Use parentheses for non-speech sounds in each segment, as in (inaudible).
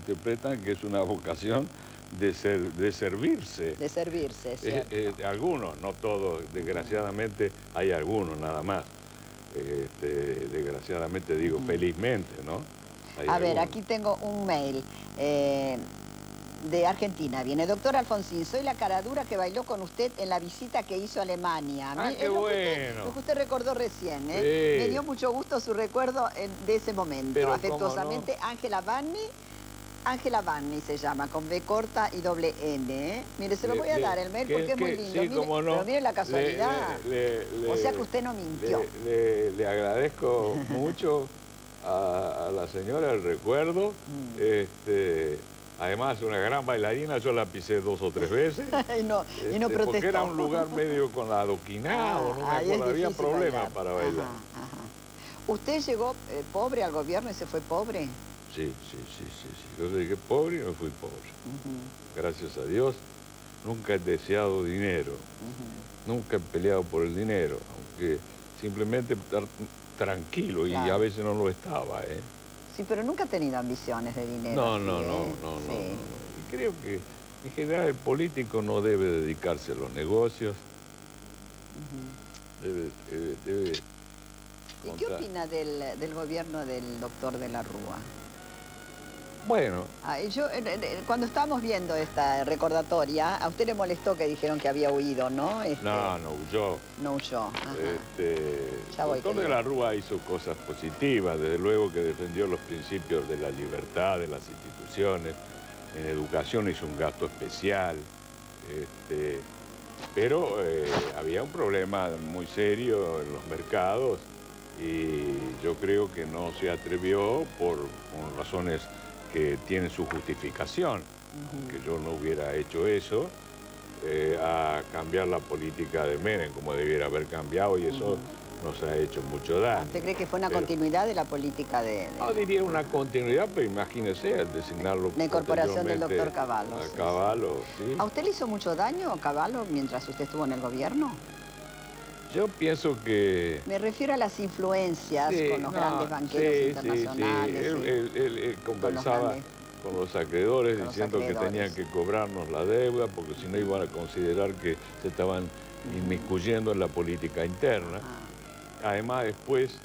interpretan que es una vocación de, ser, de servirse. De servirse, eh, ¿cierto? algunos, no todos, desgraciadamente hay algunos nada más. Este, desgraciadamente digo felizmente, ¿no? a ver, aquí tengo un mail. Eh, de Argentina viene. Doctor Alfonsín, soy la caradura que bailó con usted en la visita que hizo a Alemania. Ah, qué bueno. Usted, lo que usted recordó recién, ¿eh? Me dio mucho gusto su recuerdo de ese momento. Afectuosamente, Ángela Vanni. Ángela Vanni se llama, con B corta y doble N. ¿eh? Mire, se lo voy a dar el mail porque es muy lindo. Sí, mire, no. Pero mire la casualidad. o sea que usted no mintió. Le, agradezco (laughs) mucho a, la señora el recuerdo. Mm. Este, Además, una gran bailarina, yo la pisé dos o tres veces. (laughs) y no, y no este, Porque era un lugar medio con adoquinado, no me acuerdo, había problemas para bailar. ¿Usted llegó eh, pobre al gobierno y se fue pobre? Sí, sí, sí, sí. sí. Yo llegué pobre y me fui pobre. Gracias a Dios, nunca he deseado dinero. Nunca he peleado por el dinero, aunque simplemente estar tranquilo y a veces no lo estaba, ¿eh? Sí, pero nunca ha tenido ambiciones de dinero. No, no, no, no, no, Y creo que en general el político no debe dedicarse a los negocios. debe, debe, ¿Y qué opina del, del gobierno del doctor de la Rúa? Bueno. yo, cuando estábamos viendo esta recordatoria, a usted le molestó que dijeron que había huido, ¿no? Este, no, no huyó. No huyó. Este, el doctor de la Rúa hizo cosas positivas, desde luego que defendió los principios de la libertad, de las instituciones. En educación hizo un gasto especial. Este, pero eh, había un problema muy serio en los mercados y yo creo que no se atrevió por, por razones que tiene su justificación, que yo no hubiera hecho eso, eh, a cambiar la política de Menem como debiera haber cambiado y eso nos ha hecho mucho daño. ¿Usted cree que fue una continuidad de la política de, No diría una continuidad, pero imagínese al designarlo... La incorporación del doctor Cavallo. A Cavallo, sí. ¿A usted le hizo mucho daño Cavallo mientras usted estuvo en el gobierno? Yo pienso que... Me refiero a las influencias con los grandes banqueros internacionales. Sí, sí. Él, conversaba con los, acreedores diciendo que tenían que cobrarnos la deuda porque si no iban a considerar que se estaban inmiscuyendo en la política interna. Ah. Además, después,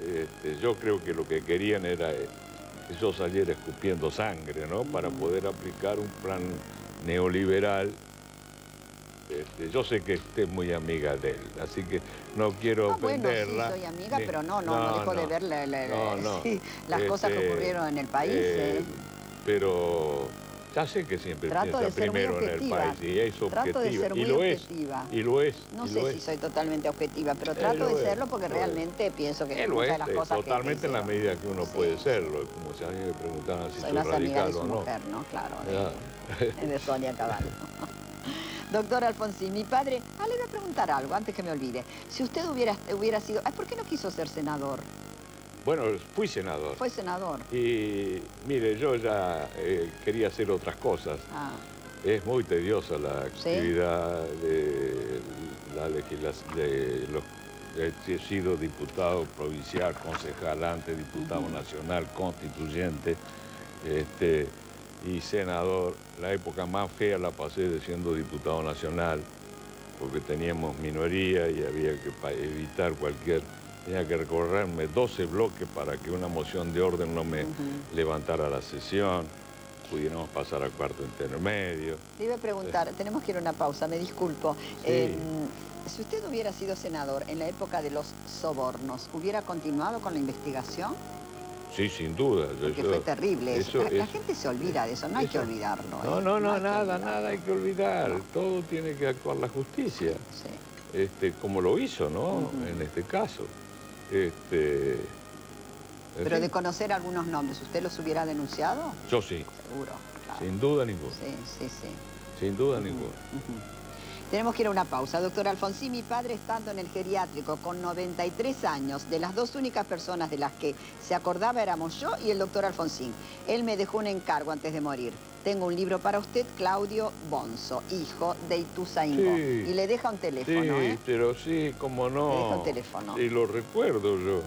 este, yo creo que lo que querían era que yo saliera escupiendo sangre, ¿no? Para poder aplicar un plan neoliberal este, yo sé que usted es muy amiga de él, así que no quiero ofenderla. Bueno, sí, soy amiga, pero no, no, no, dejo de ver las cosas que este, ocurrieron en el país. Eh, ¿eh? Pero ya sé que siempre Trato piensa primero en el país y es objetiva. Trato de ser muy y lo objetiva. Es, y lo es. No sé si soy totalmente objetiva, pero trato de serlo porque realmente pienso que muchas de las cosas totalmente en la medida que uno puede serlo. Como si a mí me si soy, soy radical o no. Mujer, ¿no? Claro, de, de Sonia Caballo. (laughs) Doctor Alfonsín, mi padre... Ah, le voy a preguntar algo antes que me olvide. Si usted hubiera, hubiera sido... ¿Por qué no quiso ser senador? Bueno, fui senador. Fue senador. Y mire, yo ya eh, quería hacer otras cosas. Ah. Es muy tediosa la actividad de la legislación, de los he sido diputado provincial, concejal antes, diputado nacional, constituyente. Este, y senador. La época más fea la pasé de siendo diputado nacional, porque teníamos minoría y había que evitar cualquier... Tenía que recorrerme 12 bloques para que una moción de orden no me levantara la sesión, pudiéramos pasar al cuarto intermedio. Le iba a preguntar, tenemos que ir a una pausa, me disculpo. Em, si usted hubiera sido senador en la época de los sobornos, ¿hubiera continuado con la investigación? Sí, sin duda. Porque fue terrible eso. La, gente se olvida de eso, no hay que olvidarlo. No, ¿eh? no, no, nada, nada hay que olvidar. Todo tiene que actuar la justicia. Sí. Este, como lo hizo, ¿no? En este caso. Este, Pero de conocer algunos nombres, ¿usted los hubiera denunciado? Yo sí. Seguro, Sin duda ninguna. Sí, sí, sí. Sin duda ninguna. Tenemos que ir a una pausa. Doctor Alfonsín, mi padre estando en el geriátrico con 93 años, de las dos únicas personas de las que se acordaba éramos yo y el doctor Alfonsín. Él me dejó un encargo antes de morir. Tengo un libro para usted, Claudio Bonzo, hijo de Ituzaingó. Y le deja un teléfono, Sí, ¿eh? pero sí, como no. Le deja un teléfono. Y lo recuerdo yo.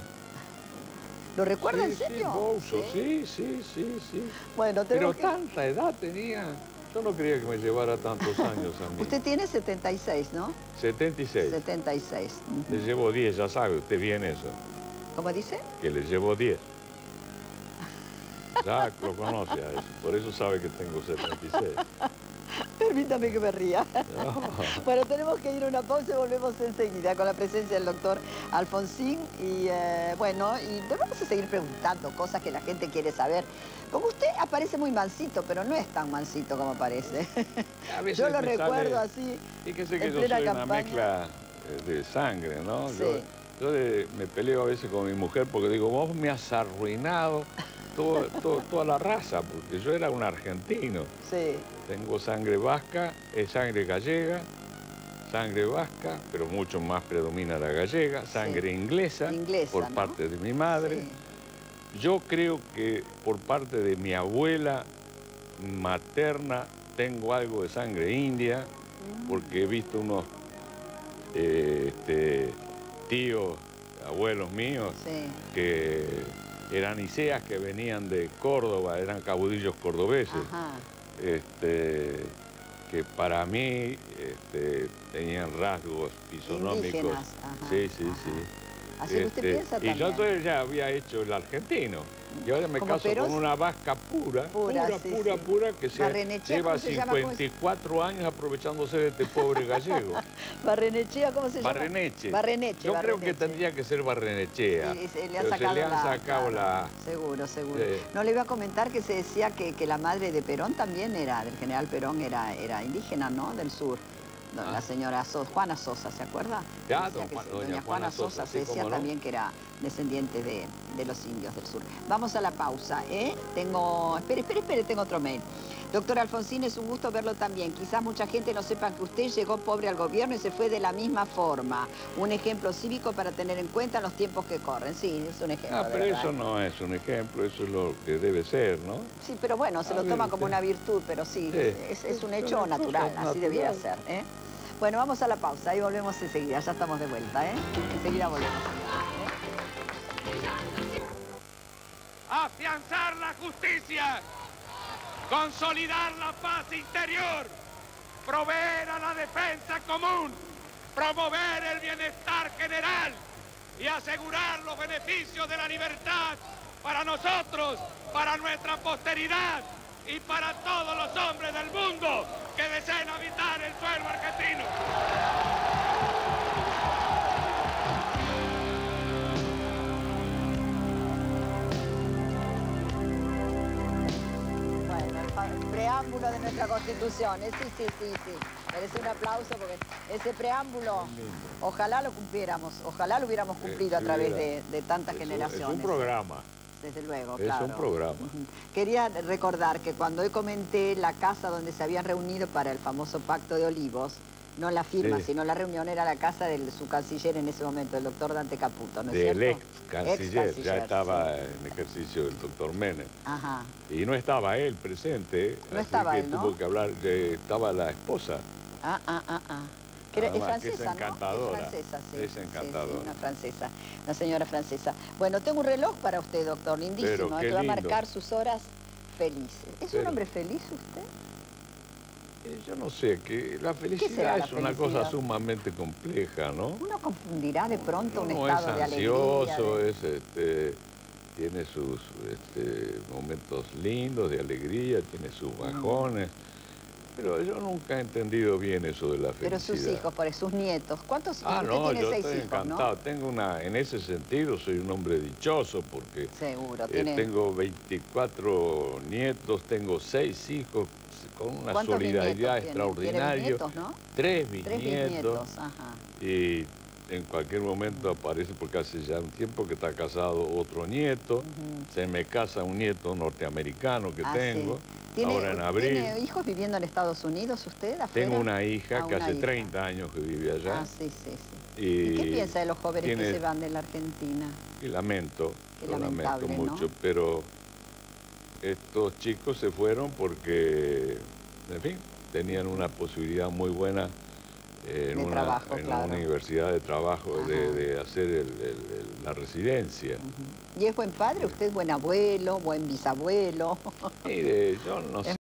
¿Lo recuerda en serio? Sí, sí, sí, sí, Bueno, Pero tanta edad tenía. Yo no creía que me llevara tantos años a mí. Usted tiene 76, ¿no? 76. 76. Le llevo 10, ya sabe usted bien eso. ¿Cómo dice? Que le llevo 10. Ya lo conoce a eso, por eso sabe que tengo 76. Permítame que me ría. (laughs) bueno, tenemos que ir a una pausa y volvemos enseguida con la presencia del doctor Alfonsín. Y eh, bueno, y vamos a seguir preguntando cosas que la gente quiere saber. Como usted aparece muy mansito, pero no es tan mansito como parece. yo lo recuerdo así. Y que sé que yo soy una mezcla de sangre, ¿no? Yo, yo me peleo a veces con mi mujer porque digo, vos me has arruinado toda la raza, porque yo era un argentino. Sí. Tengo sangre vasca, es sangre gallega, sangre vasca, pero mucho más predomina la gallega, sangre inglesa, por parte de mi madre. Yo creo que por parte de mi abuela materna tengo algo de sangre india, mm. porque he visto unos eh, este, tíos, abuelos míos, que eran iseas que venían de Córdoba, eran caudillos cordobeses, este, que para mí este, tenían rasgos fisonómicos. sí, sí, sí. Así que usted este, piensa Y yo ya había hecho el argentino. Y ahora me caso con una vasca pura, pura, pura, pura, que se lleva 54 años aprovechándose de este pobre (laughs) gallego. ¿Barrenechea cómo se llama? Barreneche. Barreneche. Yo creo que tendría que ser Barrenechea. Sí, se le, ha sacado, han sacado la, Seguro, seguro. No le iba a comentar que se decía que, que, la madre de Perón también era, del general Perón era, era indígena, ¿no? Del sur. La ah. señora Juana Sosa, ¿se acuerda? Ya, doña, Juana, Sosa, se decía también que era descendiente de, los indios del sur. Vamos a la pausa, ¿eh? Tengo... Espere, espere, espere, tengo otro mail. Doctor Alfonsín, es un gusto verlo también. Quizás mucha gente no sepa que usted llegó pobre al gobierno y se fue de la misma forma. Un ejemplo cívico para tener en cuenta los tiempos que corren. Sí, es un ejemplo. Ah, pero eso no es un ejemplo, eso es lo que debe ser, ¿no? Sí, pero bueno, se lo toma como una virtud, pero sí, es, un hecho natural, así debiera ser. ¿eh? Bueno, vamos a la pausa y volvemos enseguida. Ya estamos de vuelta, ¿eh? Enseguida volvemos. Afianzar la justicia, consolidar la paz interior, proveer a la defensa común, promover el bienestar general y asegurar los beneficios de la libertad para nosotros, para nuestra posteridad y para todos los hombres del mundo que deseen habitar el preámbulo de nuestra Constitución, sí, sí, sí, sí. Merece un aplauso porque ese preámbulo, ojalá lo cumpliéramos, ojalá lo hubiéramos cumplido a través de, tantas generaciones. Es un programa desde luego, es un programa. (laughs) Quería recordar que cuando hoy comenté la casa donde se habían reunido para el famoso Pacto de Olivos, no la firma, sino la reunión era la casa de su canciller en ese momento, el doctor Dante Caputo, ¿no es Del ex canciller, ya estaba en ejercicio el doctor Menem. Ajá. Y no estaba él presente, no así estaba que tuvo que hablar, estaba la esposa. Ah, ah, ah, ah es francesa, es encantadora. ¿no? Es francesa, sí. Es encantadora. una francesa, una señora francesa. Bueno, tengo un reloj para usted, doctor, lindísimo, ¿eh? que va a marcar sus horas felices. ¿Es un hombre feliz usted? Eh, yo no sé, que la felicidad es una cosa sumamente compleja, ¿no? Uno confundirá de pronto un estado de alegría. Es ansioso, es, este, tiene sus este, momentos lindos de alegría, tiene sus bajones. Pero yo nunca he entendido bien eso de la felicidad. Pero sus hijos, por sus nietos. ¿Cuántos hijos? Ah, no, yo estoy encantado. Tengo una, en ese sentido soy un hombre dichoso porque Seguro, eh, tengo 24 nietos, tengo 6 hijos con una solidaridad extraordinaria. Nietos, ¿no? Tres bisnietos. Tres bisnietos, ajá. Y en cualquier momento aparece, porque hace ya un tiempo que está casado otro nieto, se me casa un nieto norteamericano que ah, tengo. Ahora en abril. ¿Tiene hijos viviendo en Estados Unidos usted? Tengo una hija ah, que hace 30 años que vive allá. Ah, sí, sí, sí. Y, qué piensa de los jóvenes que se van de la Argentina? Y lamento, lo lamento mucho, pero estos chicos se fueron porque, en fin, tenían una posibilidad muy buena en, una, universidad de trabajo, de, hacer la residencia. ¿Y es buen padre? ¿Usted es buen abuelo, buen bisabuelo? Mire, yo no (laughs) sé.